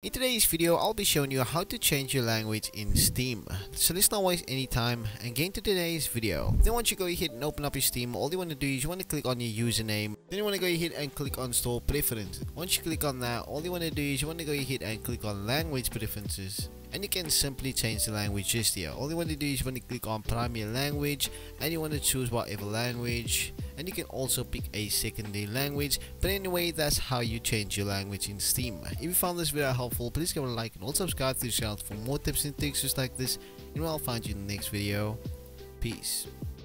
In today's video, I'll be showing you how to change your language in Steam. So let's not waste any time and get into today's video. Then once you go ahead and open up your Steam, all you want to do is you want to click on your username. Then you want to go ahead and click on store preferences. Once you click on that, all you want to do is you want to go ahead and click on language preferences and you can simply change the language just here all you want to do is you want to click on primary language and you want to choose whatever language and you can also pick a secondary language. But anyway that's how you change your language in steam. If you found this video helpful please give it a like and also subscribe to the channel for more tips and tricks just like this. And i'll find you in the next video. Peace